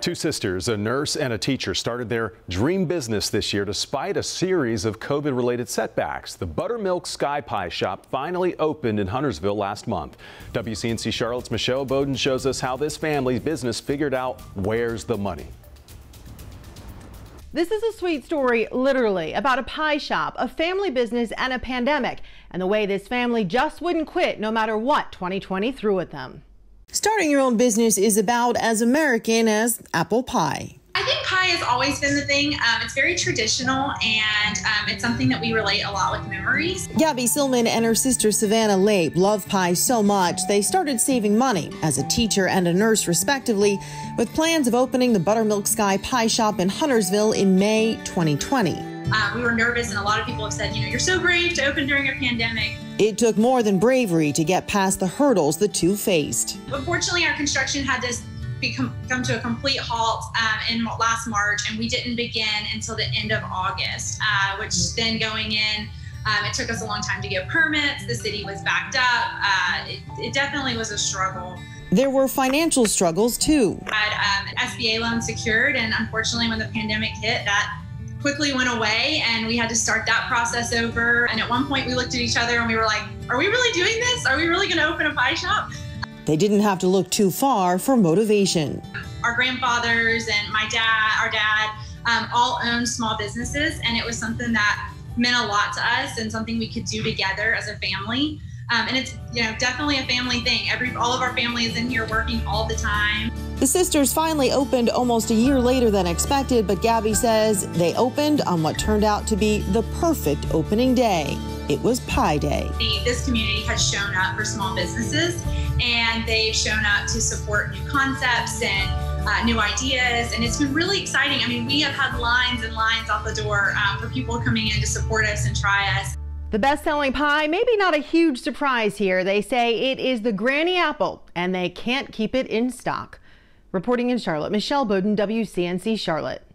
Two sisters, a nurse and a teacher, started their dream business this year despite a series of COVID related setbacks. The Buttermilk Sky Pie Shop finally opened in Huntersville last month. WCNC Charlotte's Michelle Bowden shows us how this family's business figured out where's the money. This is a sweet story, literally, about a pie shop, a family business, and a pandemic, and the way this family just wouldn't quit no matter what 2020 threw at them. Starting your own business is about as American as apple pie. I think pie has always been the thing. Um, it's very traditional and um, it's something that we relate a lot with memories. Gabby Sillyman and her sister Savannah Lape love pie so much they started saving money as a teacher and a nurse, respectively, with plans of opening the Buttermilk Sky Pie Shop in Huntersville in May 2020. Um, we were nervous, and a lot of people have said, you know, you're so brave to open during a pandemic. It took more than bravery to get past the hurdles the two faced. Unfortunately, our construction had to become come to a complete halt um, in last March, and we didn't begin until the end of August. Uh, which then going in, um, it took us a long time to get permits. The city was backed up. Uh, it, it, definitely was a struggle. There were financial struggles too. I had um, an SBA loan secured, and unfortunately, when the pandemic hit, that quickly went away and we had to start that process over. And at one point we looked at each other and we were like, are we really doing this? Are we really going to open a pie shop? They didn't have to look too far for motivation. Our grandfathers and my dad, our dad, um, all owned small businesses, and it was something that meant a lot to us and something we could do together as a family. Um, and it's you know definitely a family thing. Every all of our family is in here working all the time. The sisters finally opened almost a year later than expected, but Gabby says they opened on what turned out to be the perfect opening day. It was Pie Day. This community has shown up for small businesses and they've shown up to support new concepts and uh, new ideas, and it's been really exciting. I mean, we have had lines and lines out the door um, for people coming in to support us and try us. The best-selling pie, maybe not a huge surprise here. They say it is the Granny Apple, and they can't keep it in stock. Reporting in Charlotte, Michelle Bowden, WCNC Charlotte.